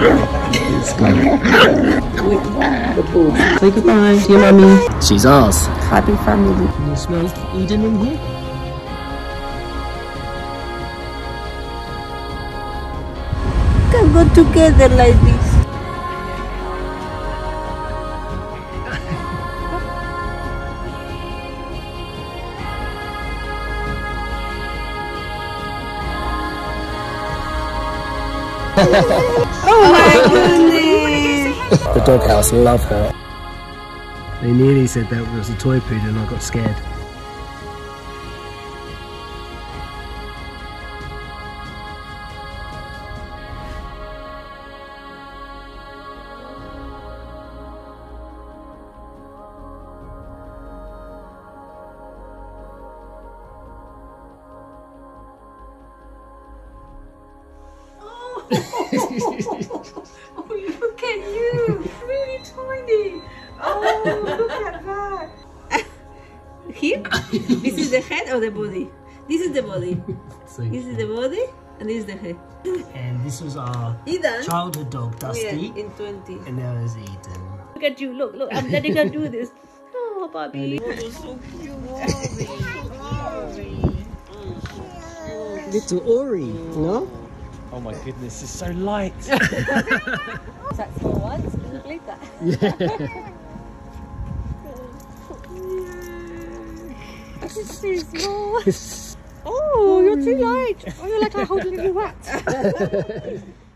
Say goodbye to your mummy. She's ours. Happy family. Can you smell Eden in here? Can go together like this. Oh my goodness! The doghouse love her. They nearly said that was a toy poodle and I got scared. Oh, look at you! Really tiny! Oh, look at that! Here? this is the head or the body? This is the body. This is the body and this is the head. And this was our Eden? childhood dog, oh, Dusty. Yeah, in 20. And there was Eden. Look at you, look, look, I'm letting her do this. Oh, Bobby. Oh, so cute. Little Ori, no? Oh my goodness, it's so light. Is that small ones? Look like that. yeah. This is so small. Oh, you're too light. Oh, you're like I hold a whole little rat.